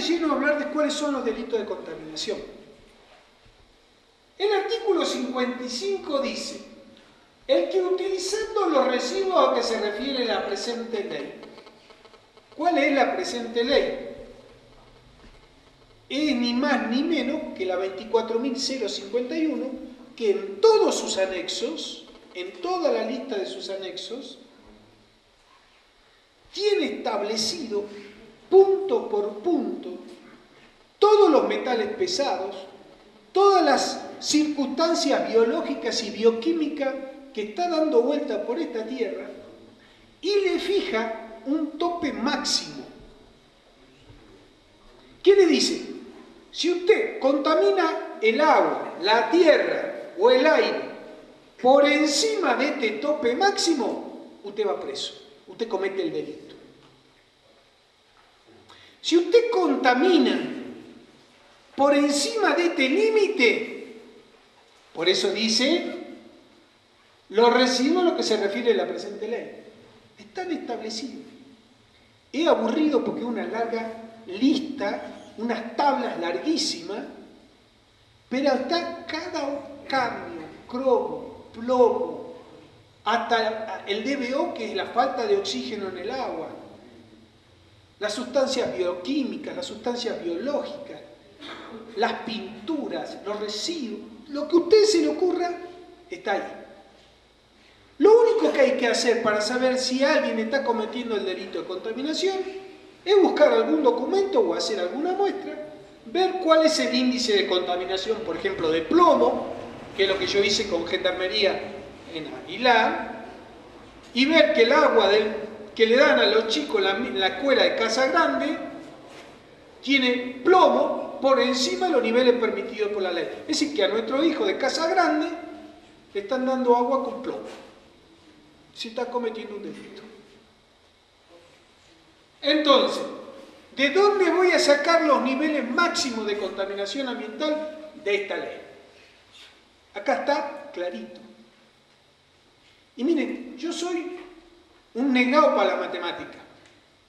lleno a hablar de cuáles son los delitos de contaminación. El artículo 55 dice, el que utilizando los residuos a que se refiere la presente ley. ¿Cuál es la presente ley? Es ni más ni menos que la 24.051, que en todos sus anexos, en toda la lista de sus anexos, tiene establecido punto por punto todos los metales pesados, todas las circunstancias biológicas y bioquímicas que está dando vuelta por esta tierra y le fija un tope máximo. ¿Qué le dice? Si usted contamina el agua, la tierra o el aire por encima de este tope máximo, usted va preso, usted comete el delito. Si usted contamina por encima de este límite, por eso dice, los residuos a lo que se refiere la presente ley. Están establecidos. He aburrido porque es una larga lista, unas tablas larguísimas, pero hasta cada cadmio, cromo, plomo, hasta el DBO, que es la falta de oxígeno en el agua, las sustancias bioquímicas, las sustancias biológicas, las pinturas, los residuos, lo que a usted se le ocurra, está ahí. Lo único que hay que hacer para saber si alguien está cometiendo el delito de contaminación es buscar algún documento o hacer alguna muestra, ver cuál es el índice de contaminación, por ejemplo, de plomo, que es lo que yo hice con gendarmería en Aguilar, y ver que el agua del que le dan a los chicos la, escuela de Casa Grande tiene plomo por encima de los niveles permitidos por la ley. Es decir, que a nuestro hijo de Casa Grande le están dando agua con plomo. Se está cometiendo un delito. Entonces, ¿de dónde voy a sacar los niveles máximos de contaminación ambiental de esta ley? Acá está clarito. Y miren, yo soy un negado para la matemática.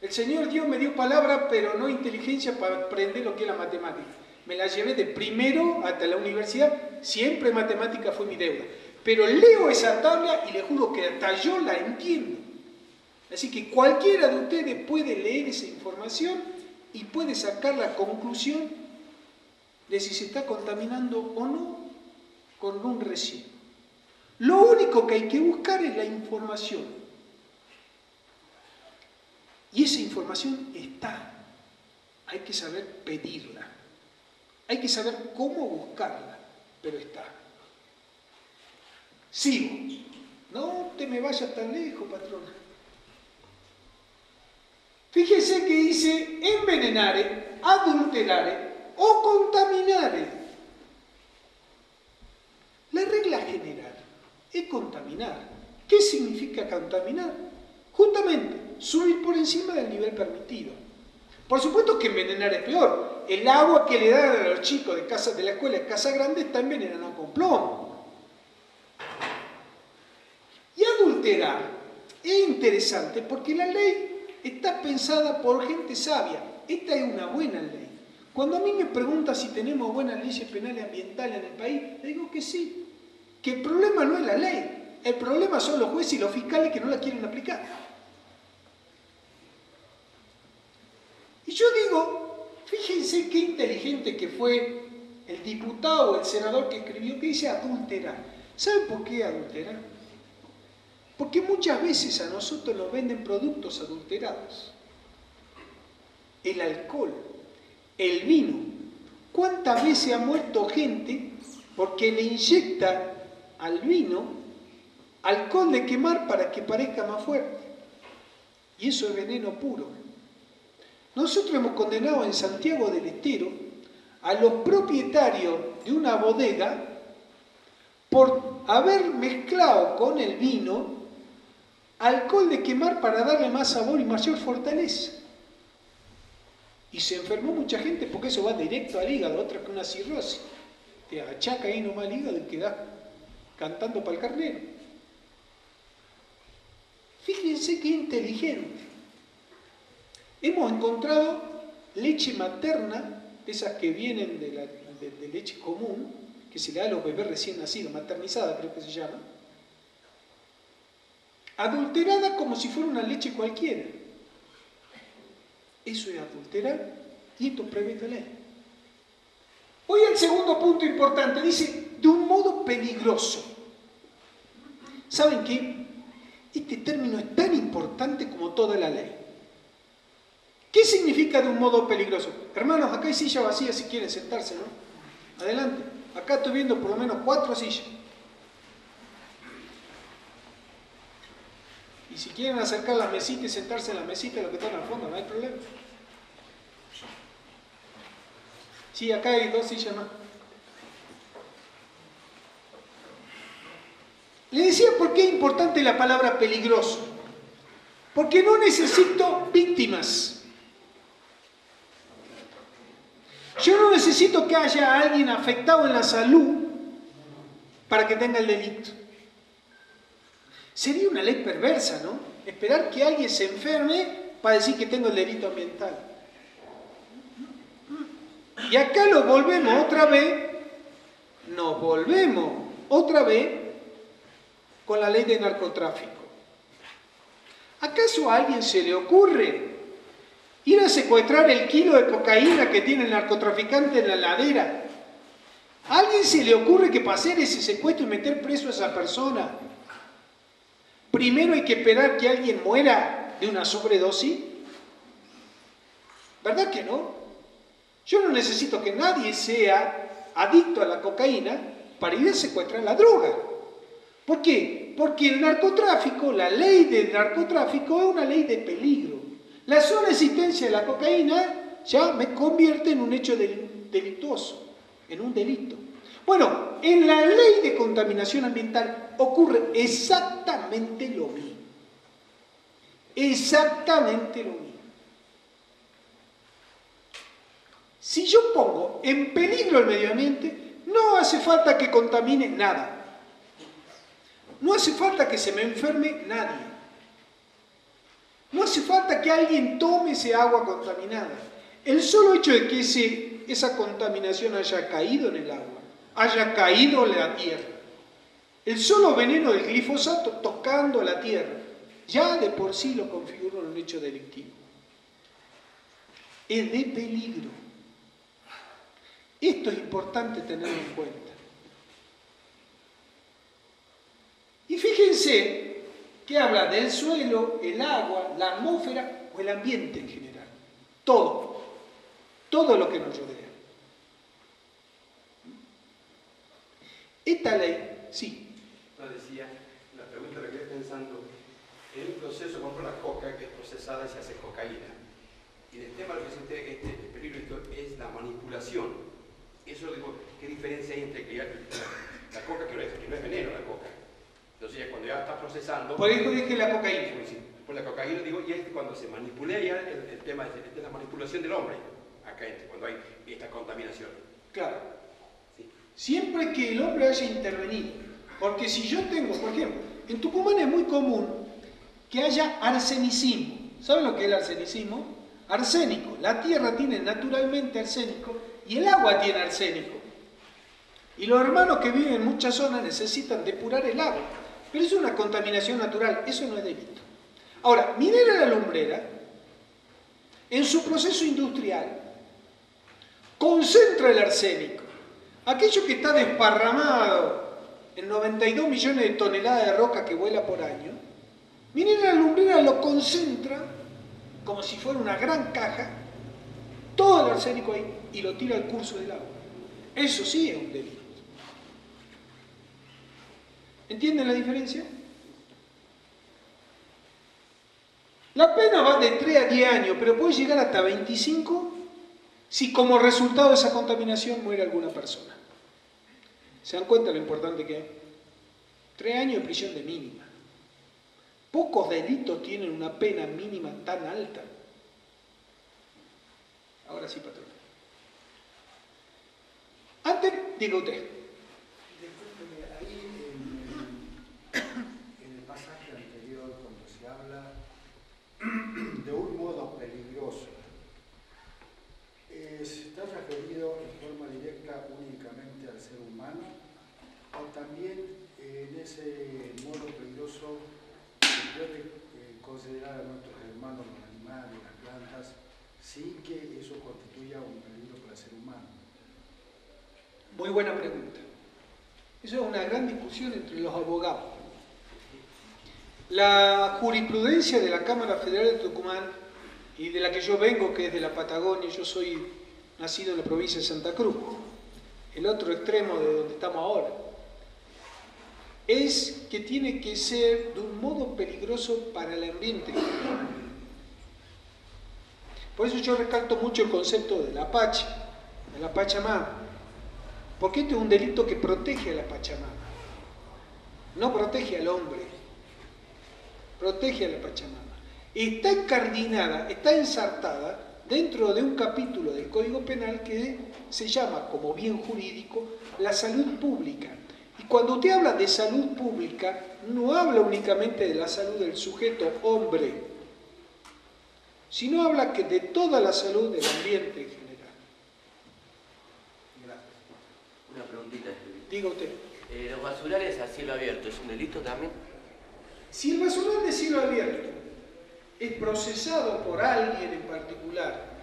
El Señor Dios me dio palabra, pero no inteligencia para aprender lo que es la matemática. Me la llevé de primero hasta la universidad, siempre matemática fue mi deuda. Pero leo esa tabla y le juro que hasta yo la entiendo. Así que cualquiera de ustedes puede leer esa información y puede sacar la conclusión de si se está contaminando o no con un residuo. Lo único que hay que buscar es la información. Y esa información está. Hay que saber pedirla. Hay que saber cómo buscarla, pero está. Sigo. No te me vayas tan lejos, patrona. Fíjese que dice envenenare, adulterare o contaminare. La regla general es contaminar. ¿Qué significa contaminar? Justamente subir por encima del nivel permitido. Por supuesto que envenenar es peor. El agua que le dan a los chicos de, casa, de la escuela de Casa Grande está envenenada con plomo. Y adulterar es interesante porque la ley está pensada por gente sabia. Esta es una buena ley. Cuando a mí me preguntan si tenemos buenas leyes penales ambientales en el país, le digo que sí. Que el problema no es la ley, el problema son los jueces y los fiscales que no la quieren aplicar. Y yo digo, fíjense qué que fue el diputado o el senador que escribió que dice adulterar. ¿Saben por qué adulterar? Porque muchas veces a nosotros nos venden productos adulterados. El alcohol, el vino. ¿Cuántas veces ha muerto gente porque le inyecta al vino alcohol de quemar para que parezca más fuerte? Y eso es veneno puro. Nosotros hemos condenado en Santiago del Estero a los propietarios de una bodega por haber mezclado con el vino alcohol de quemar para darle más sabor y mayor fortaleza. Y se enfermó mucha gente porque eso va directo al hígado, otra que una cirrosis. Te achaca ahí nomás el hígado y quedas cantando para el carnero. Fíjense qué inteligente hemos encontrado leche materna, esas que vienen de, leche común, que se le da a los bebés recién nacidos, maternizada creo que se llama, adulterada como si fuera una leche cualquiera. Eso es adulterar y esto de ley. Hoy el segundo punto importante dice, de un modo peligroso. ¿Saben qué? Este término es tan importante como toda la ley. ¿Qué significa de un modo peligroso? Hermanos, acá hay silla vacía si quieren sentarse, ¿no? Adelante. Acá estoy viendo por lo menos cuatro sillas. Y si quieren acercar la mesita y sentarse en la mesita, lo que están al fondo, no hay problema. Sí, acá hay dos sillas más. Le decía por qué es importante la palabra peligroso. Porque no necesito víctimas. Yo no necesito que haya alguien afectado en la salud para que tenga el delito. Sería una ley perversa, ¿no? Esperar que alguien se enferme para decir que tengo el delito ambiental. Y acá lo volvemos otra vez, nos volvemos otra vez con la ley de narcotráfico. ¿Acaso a alguien se le ocurre ir a secuestrar el kilo de cocaína que tiene el narcotraficante en la ladera? ¿A alguien se le ocurre que hacer ese secuestro y meter preso a esa persona Primero hay que esperar que alguien muera de una sobredosis. ¿Verdad que no? Yo no necesito que nadie sea adicto a la cocaína para ir a secuestrar la droga. ¿Por qué? Porque el narcotráfico, la ley del narcotráfico es una ley de peligro. La sola existencia de la cocaína ya me convierte en un hecho delictuoso, en un delito. Bueno, en la ley de contaminación ambiental ocurre exactamente lo mismo. Exactamente lo mismo. Si yo pongo en peligro el medio ambiente, no hace falta que contamine nada. No hace falta que se me enferme nadie. No hace falta que alguien tome ese agua contaminada. El solo hecho de que esa contaminación haya caído en el agua haya caído la tierra. El solo veneno del glifosato tocando la tierra ya de por sí lo configura un hecho delictivo. Es de peligro. Esto es importante tenerlo en cuenta. Y fíjense que habla del suelo, el agua, la atmósfera o el ambiente en general. Todo. Todo lo que nos rodea. Esta ley, sí. No decía, la pregunta que quedé pensando, en un proceso como la coca que es procesada y se hace cocaína. Y el tema que se este, el peligro es la manipulación. Eso digo, ¿qué diferencia hay entre que la, coca que no, es, que no es veneno la coca? Entonces ya cuando ya está procesando... Por eso dije la cocaína. Por la cocaína digo, y es cuando se manipula ya el, tema de, la manipulación del hombre, acá cuando hay esta contaminación. Claro. Siempre que el hombre haya intervenido. Porque si yo tengo, por ejemplo, en Tucumán es muy común que haya arsenicismo. ¿Saben lo que es el arsenicismo? Arsénico. La tierra tiene naturalmente arsénico y el agua tiene arsénico. Y los hermanos que viven en muchas zonas necesitan depurar el agua. Pero es una contaminación natural, eso no es delito. Ahora, Minera la Lumbrera, en su proceso industrial, concentra el arsénico Aquello que está desparramado en 92 millones de toneladas de roca que vuela por año, miren la lumbrera lo concentra como si fuera una gran caja, todo el arsénico ahí, y lo tira al curso del agua. Eso sí es un delito. ¿Entienden la diferencia? La pena va de 3 a 10 años, pero puede llegar hasta 25 si como resultado de esa contaminación muere alguna persona. ¿Se dan cuenta lo importante que es? Tres años de prisión de mínima. Pocos delitos tienen una pena mínima tan alta. Ahora sí, patrón. Antes, diga usted. ser humano, o también eh, en ese modo peligroso que puede eh, considerar a nuestros hermanos, los animales, las plantas, sin que eso constituya un peligro para el ser humano. Muy buena pregunta. Eso es una gran discusión entre los abogados. La jurisprudencia de la Cámara Federal de Tucumán y de la que yo vengo, que es de la Patagonia, yo soy nacido en la provincia de Santa Cruz el otro extremo de donde estamos ahora, es que tiene que ser de un modo peligroso para el ambiente. Por eso yo recalto mucho el concepto de la Pacha, de la Pachamama, porque este es un delito que protege a la Pachamama, no protege al hombre, protege a la Pachamama. Está encardinada, está ensartada dentro de un capítulo del Código Penal que se llama, como bien jurídico, la salud pública. Y cuando usted habla de salud pública, no habla únicamente de la salud del sujeto hombre, sino habla que de toda la salud del ambiente en general. Gracias. Una preguntita. Diga usted, Eh, los basurales a cielo abierto, ¿es un delito también? si el basural de cielo abierto es procesado por alguien en particular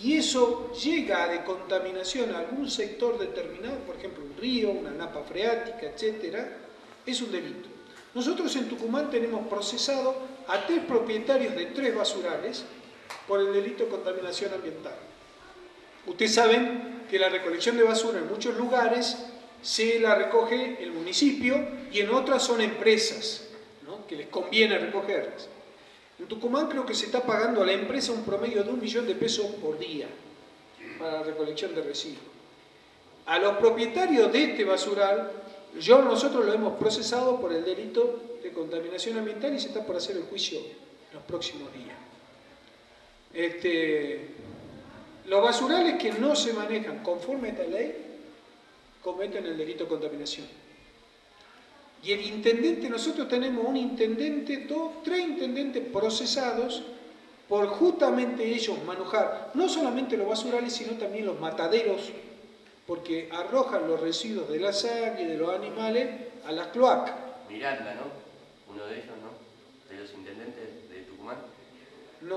y eso llega de contaminación a algún sector determinado, por ejemplo un río, una napa freática, etc., es un delito. Nosotros en Tucumán tenemos procesado a tres propietarios de tres basurales por el delito de contaminación ambiental. Ustedes saben que la recolección de basura en muchos lugares se la recoge el municipio y en otras son empresas que les conviene recogerlas. En Tucumán creo que se está pagando a la empresa un promedio de un millón de pesos por día para la recolección de residuos. A los propietarios de este basural, yo nosotros lo hemos procesado por el delito de contaminación ambiental y se está por hacer el juicio en los próximos días. Este, los basurales que no se manejan conforme a esta ley cometen el delito de contaminación. Y el intendente, nosotros tenemos un intendente, dos, tres intendentes procesados por justamente ellos manejar no solamente los basurales, sino también los mataderos, porque arrojan los residuos de la sangre y de los animales a las cloacas. Miranda, ¿no? Uno de ellos, ¿no? De los intendentes de Tucumán. No,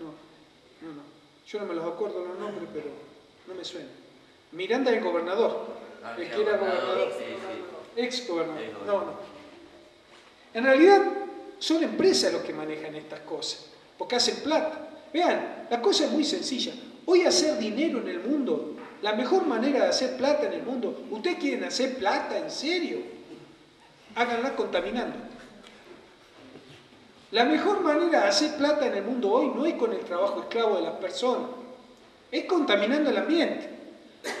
no, no, no. Yo no me los acuerdo los nombres, pero no me suena. Miranda es el gobernador, Ah, el que era gobernador, gobernador. sí, sí. Ex gobernador. No, no. En realidad son empresas los que manejan estas cosas, porque hacen plata. Vean, la cosa es muy sencilla. Hoy hacer dinero en el mundo, la mejor manera de hacer plata en el mundo, ¿ustedes quieren hacer plata en serio? Háganla contaminando. La mejor manera de hacer plata en el mundo hoy no es con el trabajo esclavo de las personas, es contaminando el ambiente.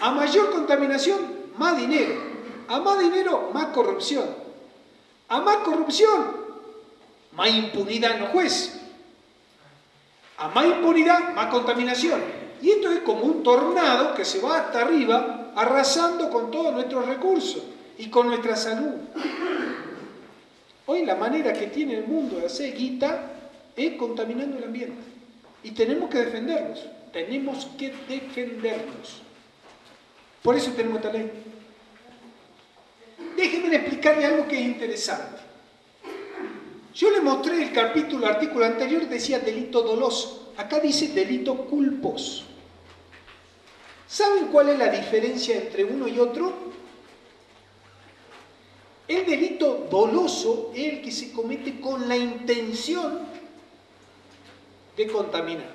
A mayor contaminación, más dinero. A más dinero, más corrupción. A más corrupción, más impunidad en los jueces. A más impunidad, más contaminación. Y esto es como un tornado que se va hasta arriba, arrasando con todos nuestros recursos y con nuestra salud. Hoy la manera que tiene el mundo de hacer guita es contaminando el ambiente. Y tenemos que defenderlos. Tenemos que defenderlos. Por eso tenemos esta ley. Déjenme explicarle algo que es interesante. Yo le mostré el capítulo, el artículo anterior, decía delito doloso. Acá dice delito culposo. ¿Saben cuál es la diferencia entre uno y otro? El delito doloso es el que se comete con la intención de contaminar.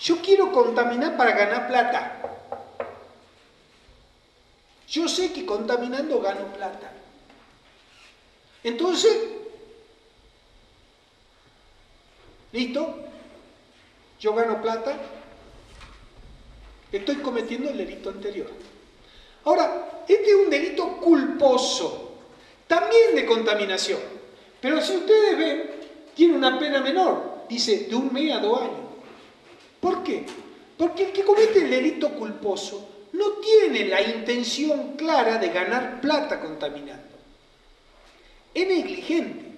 Yo quiero contaminar para ganar plata. Yo sé que contaminando gano plata. Entonces, ¿listo? Yo gano plata. Estoy cometiendo el delito anterior. Ahora, este es un delito culposo, también de contaminación. Pero si ustedes ven, tiene una pena menor, dice de un mes a dos años. ¿Por qué? Porque el que comete el delito culposo no tiene la intención clara de ganar plata contaminando. Es negligente.